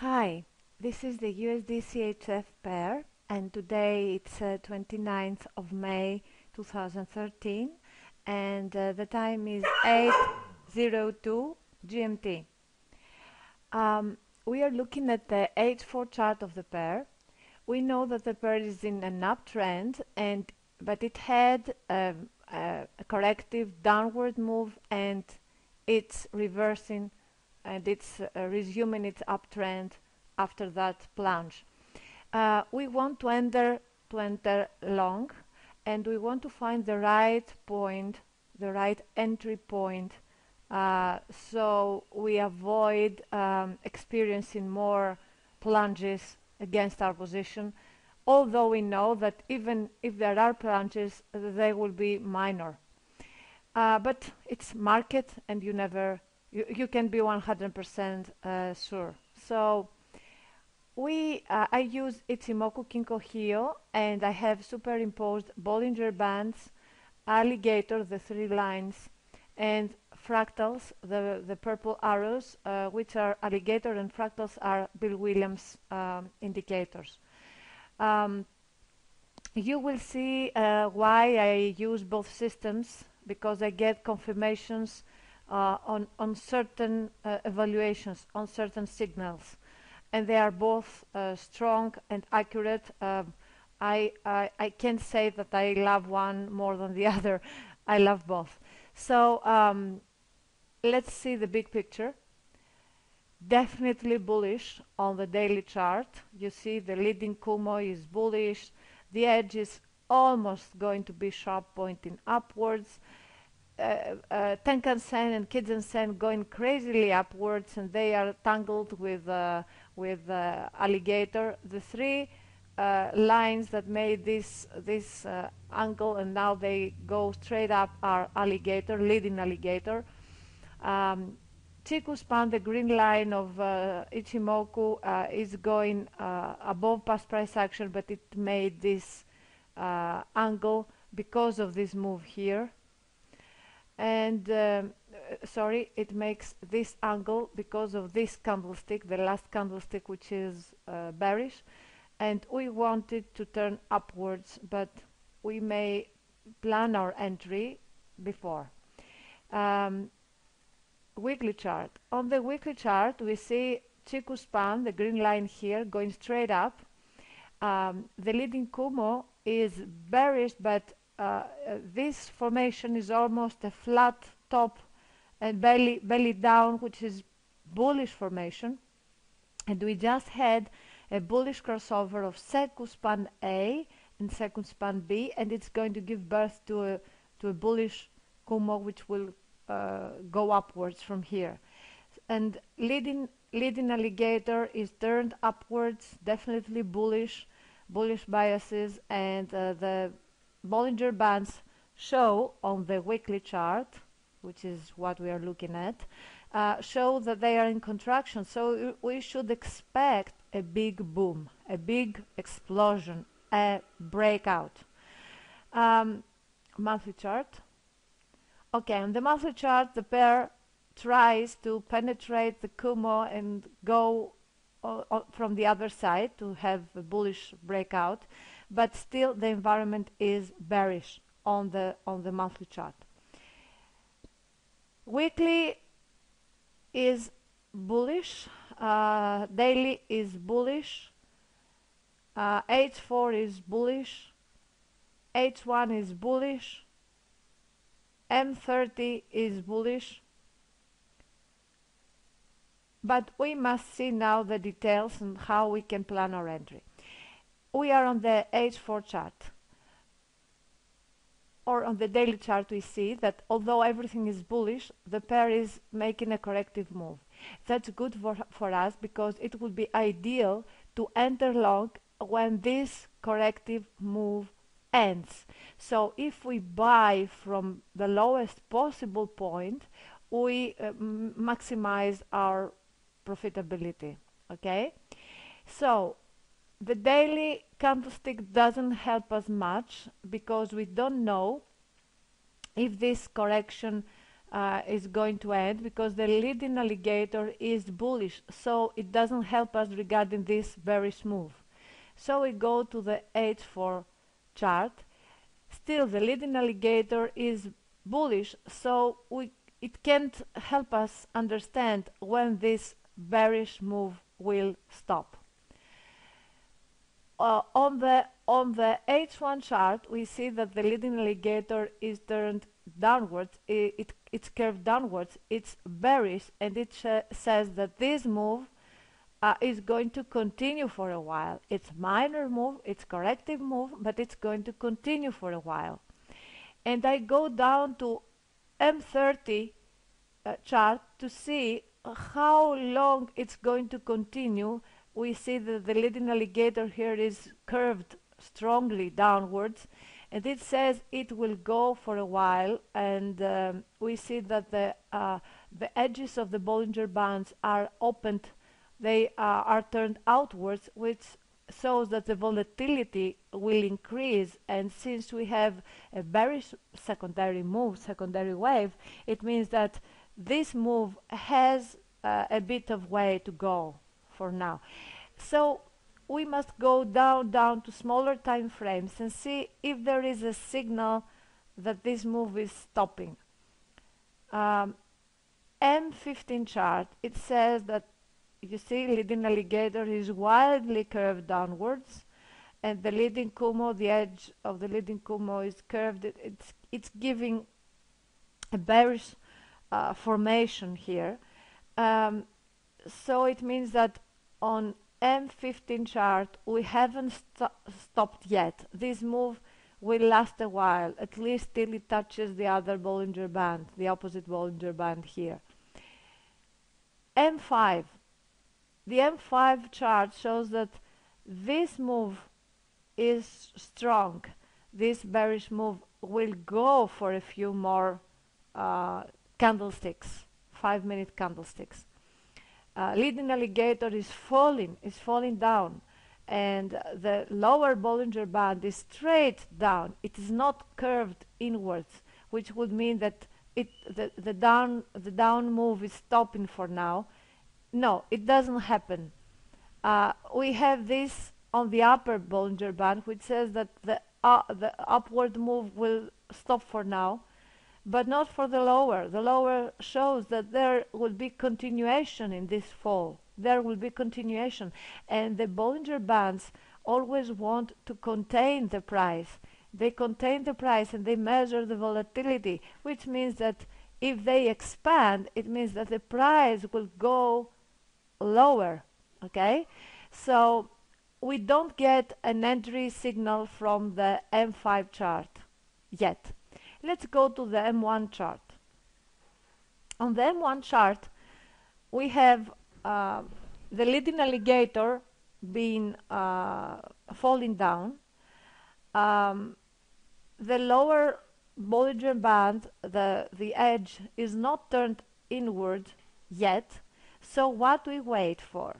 Hi, this is the USD CHF pair and today it's uh, 29th of May 2013 and uh, the time is 8.02 GMT. Um, we are looking at the H4 chart of the pair. We know that the pair is in an uptrend and but it had um, a, a corrective downward move and it's reversing and it's uh, resuming its uptrend after that plunge. Uh, we want to enter to enter long and we want to find the right point, the right entry point uh, so we avoid um, experiencing more plunges against our position although we know that even if there are plunges they will be minor uh, but it's market and you never you, you can be 100% uh, sure. So we uh, I use Ichimoku Kinko Hyo and I have superimposed Bollinger Bands, Alligator, the three lines, and fractals, the, the purple arrows, uh, which are alligator and fractals are Bill Williams um, indicators. Um, you will see uh, why I use both systems because I get confirmations uh, on, on certain uh, evaluations, on certain signals. And they are both uh, strong and accurate. Um, I, I, I can't say that I love one more than the other. I love both. So um, let's see the big picture. Definitely bullish on the daily chart. You see the leading Kumo is bullish. The edge is almost going to be sharp pointing upwards uh, uh, Tenkan-sen and Kijun-sen going crazily upwards and they are tangled with uh, with uh, alligator. The three uh, lines that made this this uh, angle and now they go straight up are alligator, leading alligator. Um, Chikou span, the green line of uh, Ichimoku, is going above past price action, but it made this angle because of this move here and um, sorry it makes this angle because of this candlestick the last candlestick which is uh, bearish. And we want it to turn upwards but we may plan our entry before. Um, weekly chart. On the weekly chart we see Chikou span the green line here going straight up. Um, the leading Kumo is bearish but uh, this formation is almost a flat top and belly belly down which is bullish formation. And we just had a bullish crossover of Senkou span A and Senkou span B and it's going to give birth to a to a bullish Kumo which will uh, go upwards from here. And leading leading alligator is turned upwards definitely bullish bullish biases and uh, the Bollinger Bands show on the weekly chart, which is what we are looking at, uh, show that they are in contraction. So we should expect a big boom, a big explosion, a breakout. Um, monthly chart. Okay, on the monthly chart, the pair tries to penetrate the Kumo and go uh, uh, from the other side to have a bullish breakout but still the environment is bearish on the on the monthly chart. Weekly is bullish, uh, daily is bullish, uh, H4 is bullish, H1 is bullish, M30 is bullish, but we must see now the details and how we can plan our entry we are on the H4 chart. Or on the daily chart we see that although everything is bullish the pair is making a corrective move. That's good for, for us because it would be ideal to enter long when this corrective move ends. So if we buy from the lowest possible point we uh, maximize our profitability okay? So the daily candlestick doesn't help us much because we don't know if this correction uh, is going to end because the leading alligator is bullish, so it doesn't help us regarding this bearish move. So we go to the H4 chart. Still, the leading alligator is bullish, so we, it can't help us understand when this bearish move will stop. Uh, on the on the H1 chart, we see that the leading alligator is turned downwards. It, it it's curved downwards. It's bearish, and it says that this move uh, is going to continue for a while. It's minor move, it's corrective move, but it's going to continue for a while. And I go down to M30 uh, chart to see how long it's going to continue. We see that the leading alligator here is curved strongly downwards and it says it will go for a while and um, we see that the uh, the edges of the Bollinger Bands are opened. They uh, are turned outwards which shows that the volatility will increase and since we have a very secondary move secondary wave it means that this move has uh, a bit of way to go for now. So we must go down down to smaller time frames and see if there is a signal that this move is stopping. Um, M15 chart it says that you see leading alligator is wildly curved downwards and the leading Kumo the edge of the leading Kumo is curved. It, it's it's giving a bearish uh, formation here. Um, so it means that on M15 chart, we haven't st stopped yet. This move will last a while, at least till it touches the other Bollinger Band, the opposite Bollinger Band here. M5. The M5 chart shows that this move is strong. This bearish move will go for a few more uh, candlesticks, five minute candlesticks uh, leading alligator is falling, is falling down, and the lower Bollinger Band is straight down. It is not curved inwards, which would mean that it the, the down the down move is stopping for now. No, it doesn't happen. Uh, we have this on the upper Bollinger Band, which says that the uh, the upward move will stop for now but not for the lower. The lower shows that there will be continuation in this fall. There will be continuation. And the Bollinger Bands always want to contain the price. They contain the price and they measure the volatility, which means that if they expand, it means that the price will go lower. Okay? So we don't get an entry signal from the M5 chart yet. Let's go to the M1 chart. On the M1 chart, we have uh, the leading alligator being uh, falling down. Um, the lower Bollinger Band, the, the edge, is not turned inward yet. So what we wait for?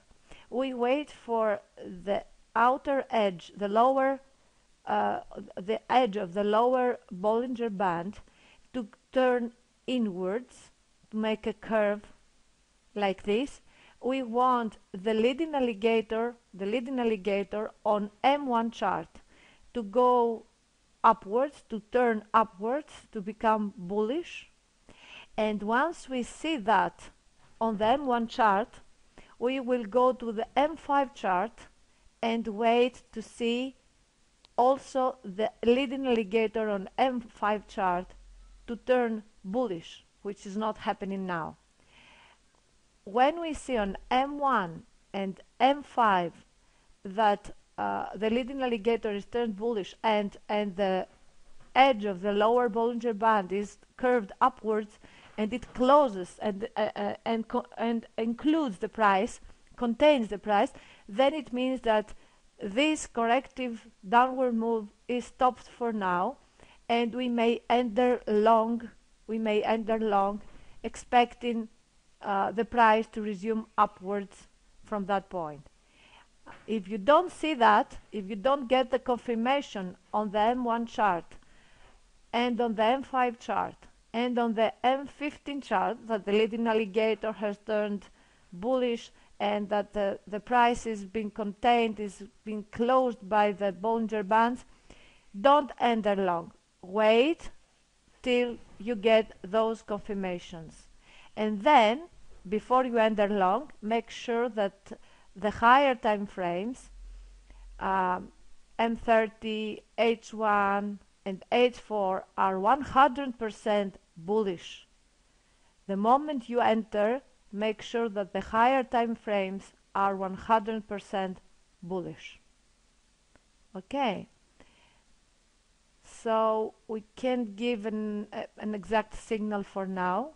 We wait for the outer edge, the lower uh, the edge of the lower Bollinger Band to turn inwards to make a curve like this. We want the leading alligator, the leading alligator on M1 chart to go upwards, to turn upwards, to become bullish. And once we see that on the M1 chart, we will go to the M5 chart and wait to see also the leading alligator on M5 chart to turn bullish, which is not happening now. When we see on M1 and M5 that uh, the leading alligator is turned bullish and, and the edge of the lower Bollinger Band is curved upwards and it closes and, uh, uh, and, and includes the price, contains the price, then it means that this corrective downward move is stopped for now and we may enter long we may enter long expecting uh, the price to resume upwards from that point. If you don't see that if you don't get the confirmation on the M1 chart and on the M5 chart and on the M15 chart that the leading alligator has turned bullish and that the, the price is being contained, is being closed by the Bollinger Bands, don't enter long. Wait till you get those confirmations. And then, before you enter long, make sure that the higher time frames, um, M30, H1, and H4 are 100% bullish. The moment you enter, make sure that the higher time frames are 100% bullish. Okay. So we can't give an, uh, an exact signal for now.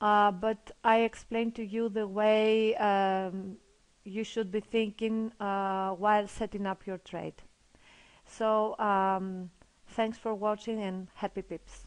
Uh, but I explained to you the way um, you should be thinking uh, while setting up your trade. So um, thanks for watching and happy pips.